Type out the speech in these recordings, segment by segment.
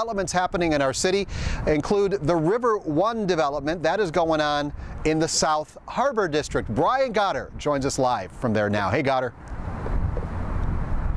Developments happening in our city include the River One development that is going on in the South Harbor District. Brian Gotter joins us live from there now. Hey, Gotter.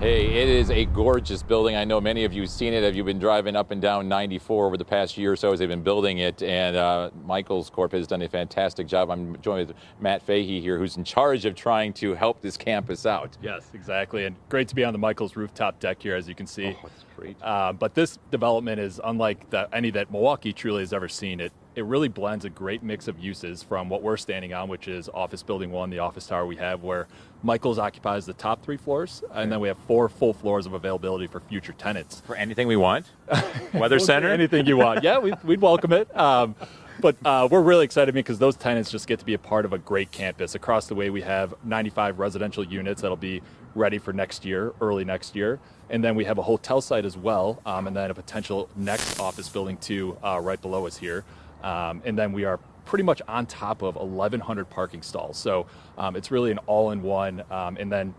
Hey, it is a gorgeous building. I know many of you have seen it. Have you been driving up and down 94 over the past year or so as they've been building it? And uh, Michels Corp has done a fantastic job. I'm joined with Matt Fahey here, who's in charge of trying to help this campus out. Yes, exactly. And great to be on the Michels rooftop deck here, as you can see. Oh, that's great. Uh, but this development is unlike the, any that Milwaukee truly has ever seen. It it really blends a great mix of uses from what we're standing on, which is office building one, the office tower we have, where Michels occupies the top three floors, and then we have four full floors of availability for future tenants. For anything we want? Weather Center? Anything you want. Yeah, we'd, we'd welcome it. Um, but uh, we're really excited because those tenants just get to be a part of a great campus. Across the way, we have 95 residential units that'll be ready for next year, early next year. And then we have a hotel site as well, um, and then a potential next office building too, uh, right below us here. Um, and then we are pretty much on top of 1,100 parking stalls. So um, it's really an all in one. Um, and then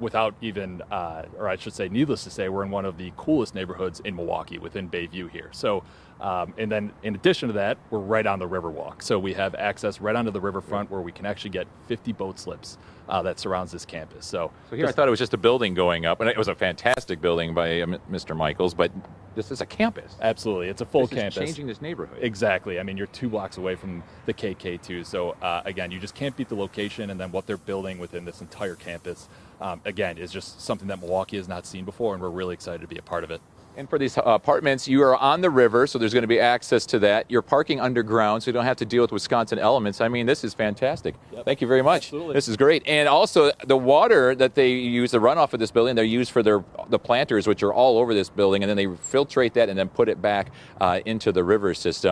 without even, uh, or I should say, needless to say, we're in one of the coolest neighborhoods in Milwaukee within Bayview here. So, um, and then in addition to that, we're right on the Riverwalk. So we have access right onto the riverfront where we can actually get 50 boat slips uh, that surrounds this campus. So, so here I thought it was just a building going up, and it was a fantastic building by uh, Mr. Michels, but this is a campus. Absolutely, it's a full this campus. changing this neighborhood. Exactly. I mean, you're two blocks away from the KK2. So uh, again, you just can't beat the location, and then what they're building within this entire campus. Um, again, is just something that Milwaukee has not seen before, and we're really excited to be a part of it. And for these uh, apartments, you are on the river, so there's going to be access to that. You're parking underground, so you don't have to deal with Wisconsin elements. I mean, this is fantastic. Yep. Thank you very much. Absolutely. This is great. And also, the water that they use, the runoff of this building, they're used for their the planters, which are all over this building, and then they filtrate that and then put it back uh, into the river system.